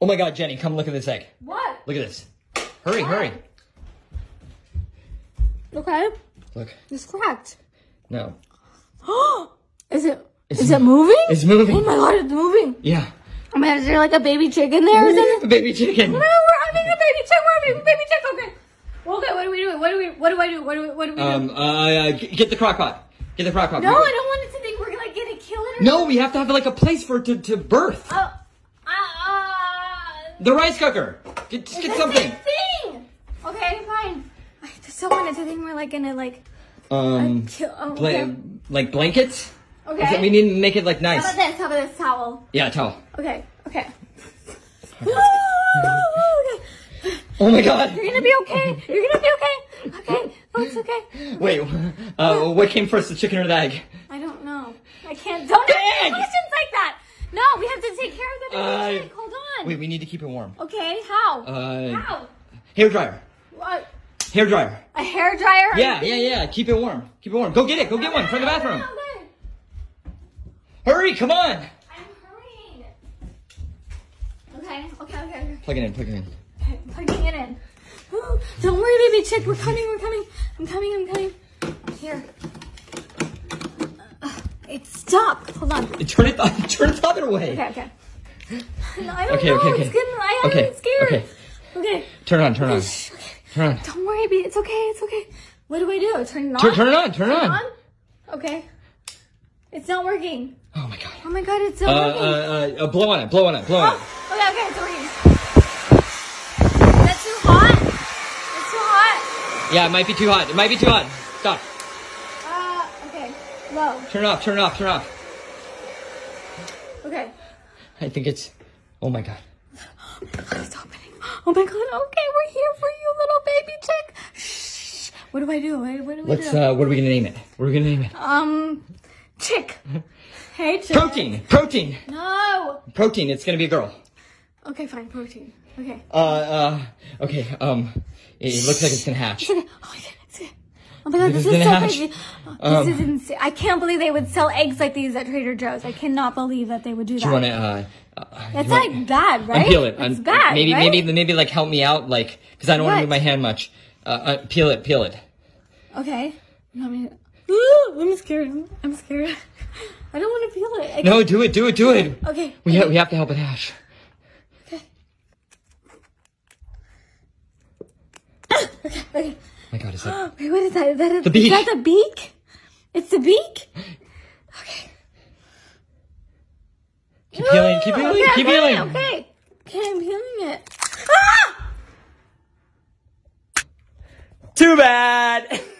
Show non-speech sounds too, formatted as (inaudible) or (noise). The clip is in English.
Oh my god, Jenny, come look at this egg. What? Look at this. Hurry, hurry. Okay. Look. It's cracked. No. (gasps) is it? It's Is it moving? It's moving. Oh my god, it's moving. Yeah. Oh my god, is there like a baby chicken there? Is there? Baby chicken. No, we're having a baby chick. We're having a baby chick. Okay. Okay, what do we do? What do we? What do I do? What do we? What do we do? Um, uh, get the crock pot. Get the crock pot. no, I don't want it to think we're like gonna kill it. Or No, we have to have like a place for it to, to birth. Oh. Uh, The rice cooker. Get, just uh, get something. thing. Okay, fine. I just don't want it to think we're like in a like. Um, kill. Oh, bla- okay. like blankets. Okay. Is that- We need to make it like nice. How about this? How about this towel? Yeah, towel. Okay. Okay. okay. Oh my god. You're gonna be okay. You're gonna be okay. Okay. Oh, it's okay. Wait, uh, what came first, the chicken or the egg? I don't know. I can't. Don't ask questions like that. No, we have to take care of the baby Uh, chick. Hold on. Wait, we need to keep it warm. Okay. How? Uh, how? hair dryer. What? Hair dryer. A hair dryer? Yeah, yeah, yeah. Keep it warm. Keep it warm. Go get it. Go get one from the bathroom. Hurry, come on. I'm hurrying. Okay. Okay. Okay. Okay. Plug it in. Plug it in. Okay, plugging it in. Don't worry, baby chick. We're coming. We're coming. I'm coming. I'm coming. Here. Uh, it's stuck. Hold on. Turn it. Turn it (laughs) the other way. Okay. Okay. I Okay, know. okay, okay. It's getting. I, I'm Okay, scared. okay. Okay. Turn on. Turn on. Turn on. Don't worry, baby. It's okay. It's okay. What do I do? Turn it on. Turn, turn it on. Turn it Turn on. Okay. It's not working. Oh my god. Oh my god, it's Uh, not uh, working. uh, uh, blow on it. Blow on it. Blow on it. Oh, okay, okay, it's working. Is that too hot? It's too hot. Yeah, it might be too hot. It might be too hot. Stop. Uh, okay. Low. Turn it off. Turn it off. Turn it off. Okay. I think it's. Oh my god. It's opening. Oh my god. Okay, we're here for you, little baby chick. Shh. What do I do? What, what do we Let's. do? Uh, what are we gonna name it? What are we gonna name it? um, chick. Hey, chick. Protein. Protein. No. Protein. It's gonna be a girl. Okay, fine. Protein. Okay. Uh. Uh. Okay. Um. It, looks like it's gonna hatch. Oh my god. It's okay. Oh my god, This this is is so hatch. crazy. Oh, Um, this is insane. I can't believe they would sell eggs like these at Trader Joe's. I cannot believe that they would do that. Do you wanna? Uh. uh That's you want- like bad, right? Unpeel it. It's Un- bad. Maybe, right? maybe, maybe, like help me out, like, because I don't want to move my hand much. Uh, uh, peel it, peel it. Okay. You me to- Ooh, I'm scared. I'm, I'm scared. (laughs) I don't want to peel it. I No, do it, do it, do it. can't- Okay. We have, we have to help it hash. Okay. (coughs) Okay. My God, is that? (gasps) Wait, what is that? Is that a, The beak. Is that the beak? It's the beak? Okay. Keep peeling, keep peeling, okay, keep okay, peeling. Okay. Okay, I'm peeling it. Ah! Too bad. (laughs)